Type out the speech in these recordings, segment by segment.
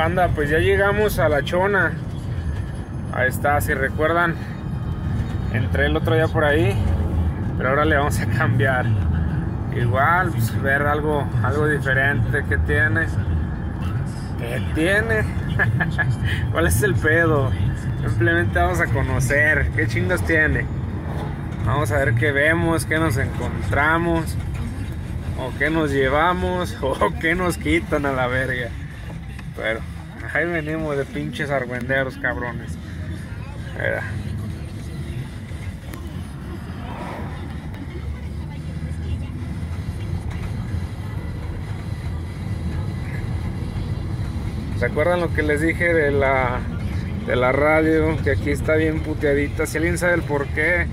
Banda, pues ya llegamos a la chona. Ahí está, si recuerdan, entré el otro día por ahí, pero ahora le vamos a cambiar. Igual, pues, ver algo, algo diferente que tiene. ¿Qué tiene? ¿Cuál es el pedo? Simplemente vamos a conocer qué chingos tiene. Vamos a ver qué vemos, qué nos encontramos, o qué nos llevamos, o qué nos quitan a la verga. Pero ahí venimos de pinches argüenderos, cabrones. Mira. ¿Se acuerdan lo que les dije de la de la radio? Que aquí está bien puteadita. Si alguien sabe el por qué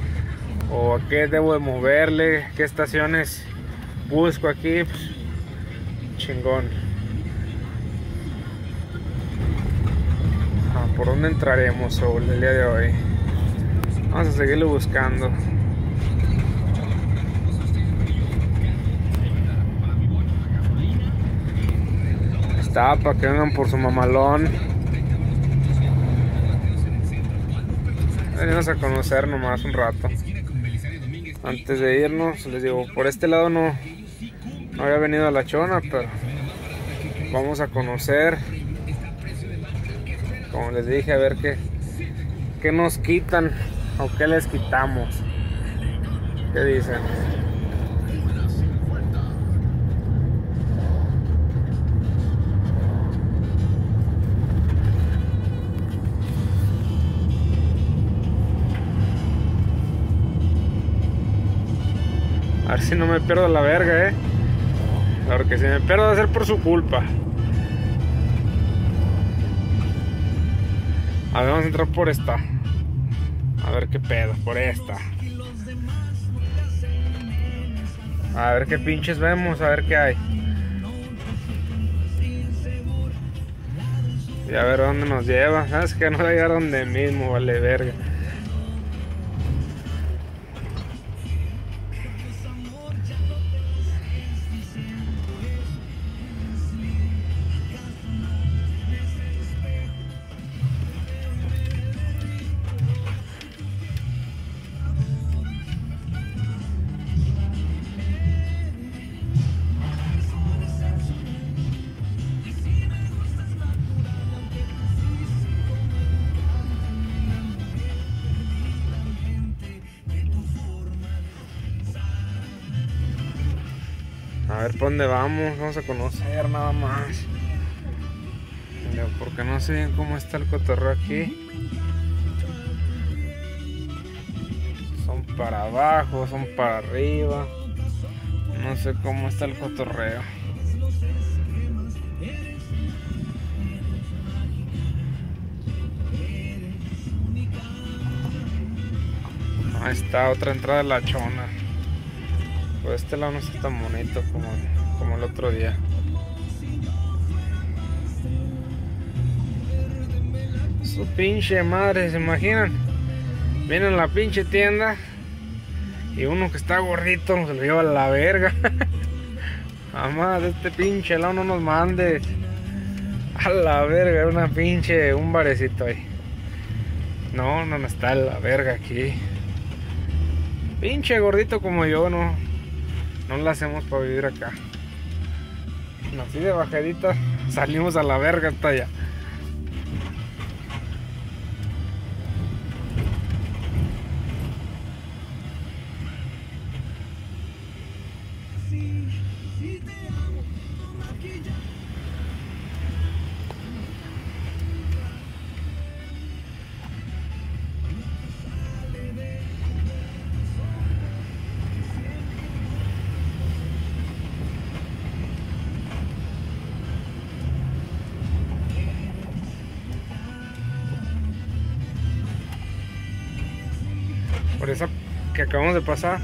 o a qué debo de moverle, qué estaciones busco aquí, pues, chingón. ¿Por dónde entraremos Soul el día de hoy? Vamos a seguirlo buscando. Está para que vengan por su mamalón. Venimos a conocer nomás un rato. Antes de irnos, les digo, por este lado no, no había venido a la chona, pero vamos a conocer. Como les dije, a ver qué, qué nos quitan o qué les quitamos. ¿Qué dicen? A ver si no me pierdo la verga, eh. Porque si me pierdo va a ser por su culpa. A ver, vamos a entrar por esta. A ver qué pedo, por esta. A ver qué pinches vemos, a ver qué hay. Y a ver dónde nos lleva. Sabes que no va a llegar mismo, vale verga. A ver por dónde vamos, vamos a conocer nada más. Porque no sé bien cómo está el cotorreo aquí. Son para abajo, son para arriba. No sé cómo está el cotorreo. Ahí está otra entrada de la chona. Por este lado no está tan bonito como, como el otro día. Su pinche madre, ¿se imaginan? Vienen la pinche tienda y uno que está gordito se lo lleva a la verga. Mamá, de este pinche lado no nos mandes. A la verga, una pinche, un barecito ahí. No, no, no está la verga aquí. Pinche gordito como yo, no. No la hacemos para vivir acá. Así de bajadita salimos a la verga hasta allá. Por esa que acabamos de pasar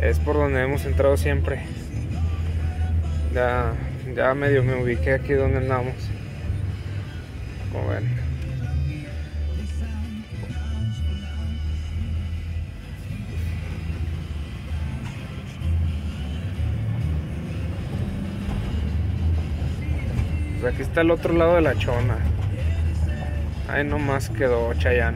es por donde hemos entrado siempre. Ya, ya medio me ubiqué aquí donde andamos. Como ven. Pues aquí está el otro lado de la chona. Ahí nomás quedó Chayán.